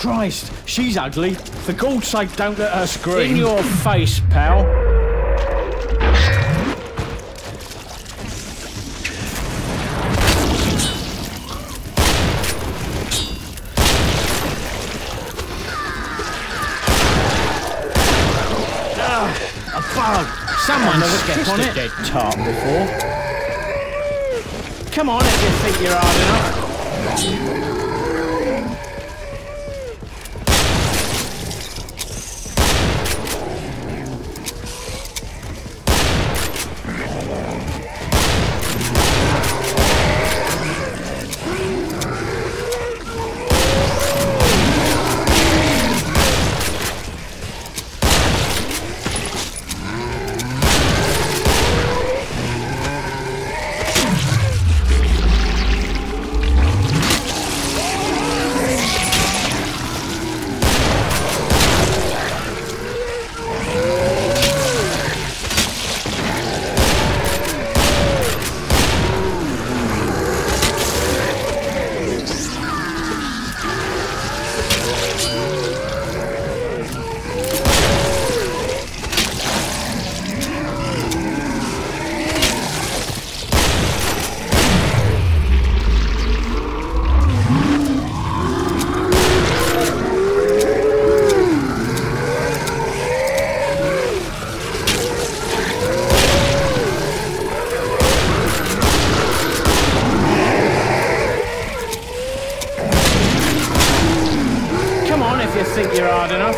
Christ, she's ugly. For God's sake, don't let her scream. In your face, pal. Ah, a bug. Someone never stepped on a it. dead tart before. Come on if you think you're hard enough. Think you're hard enough.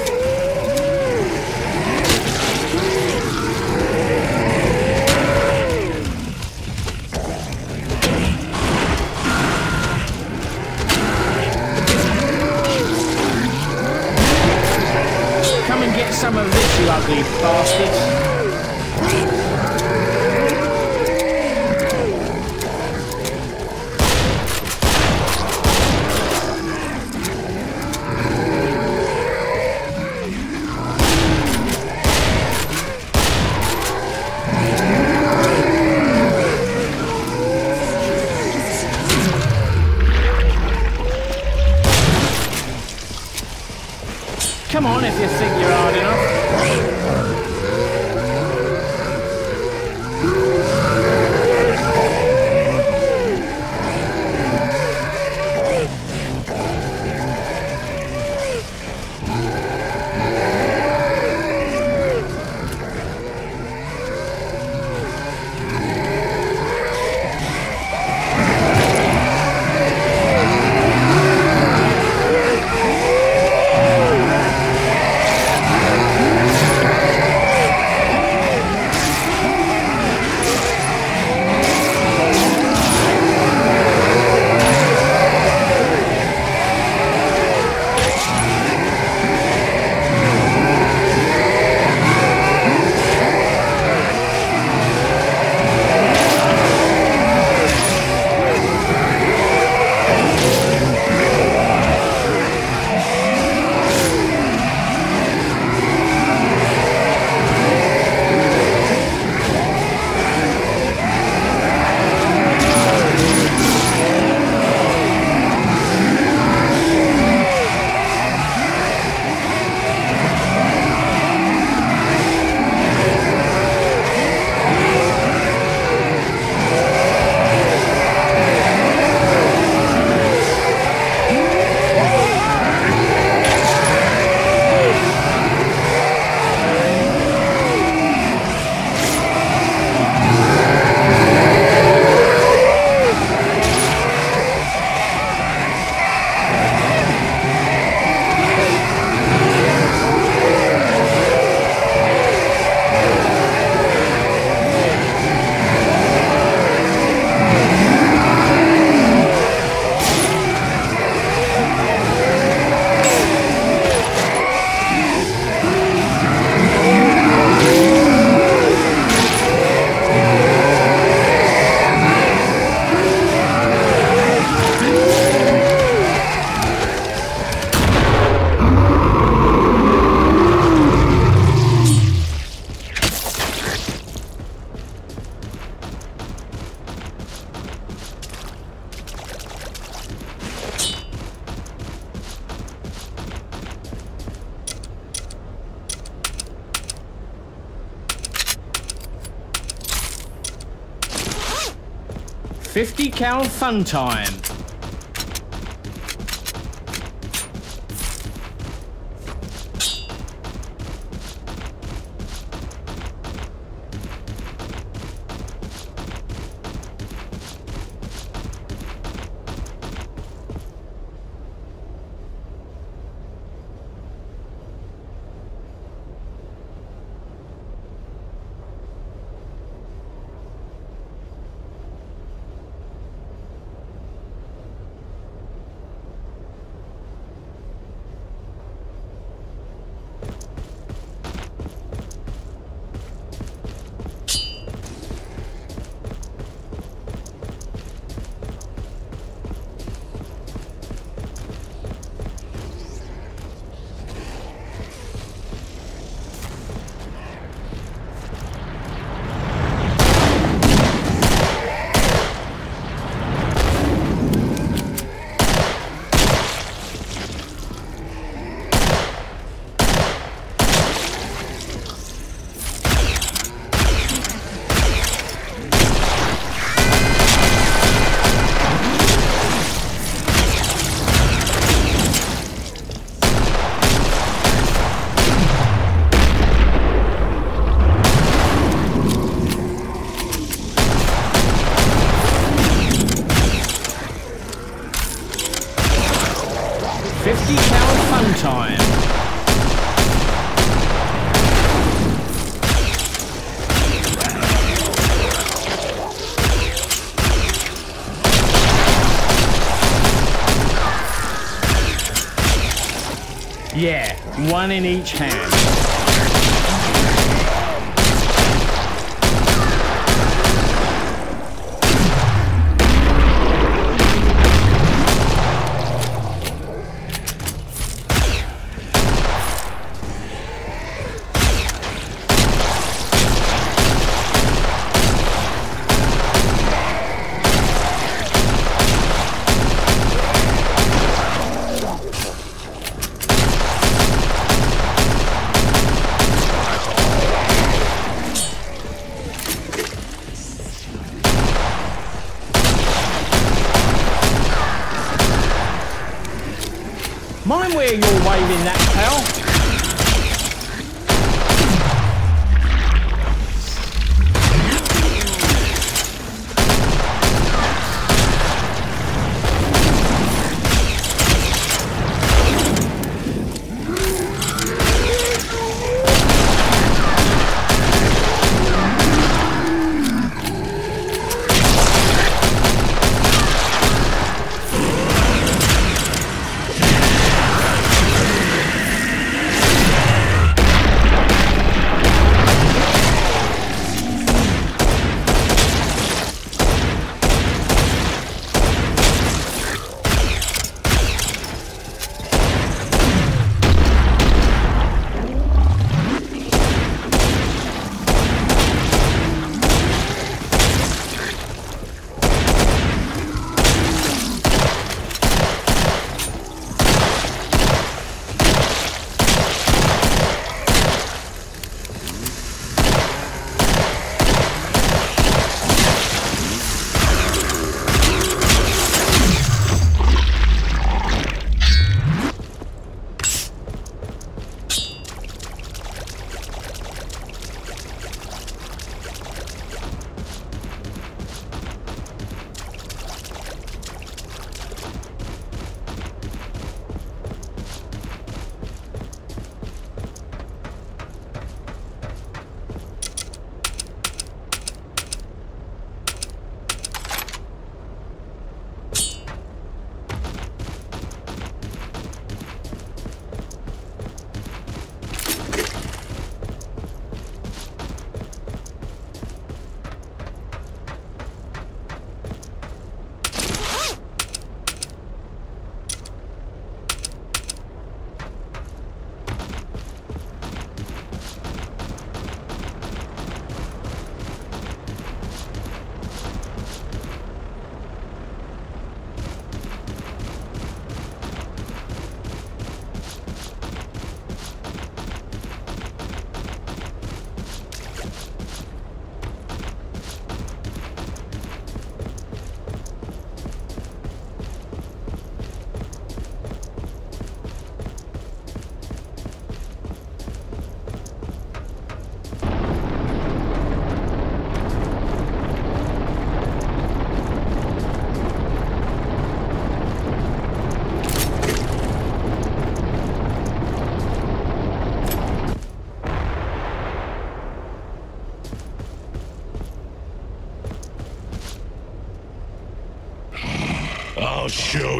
Come and get some of this, you ugly bastards. 50 cal fun time. One in each hand. Where you're waving that, pal.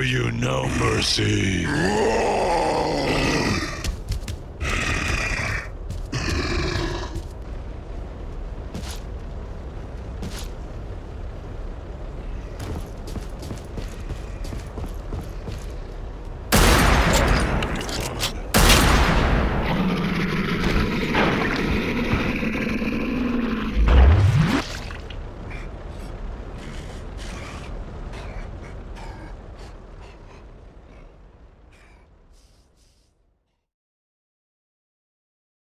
You no mercy.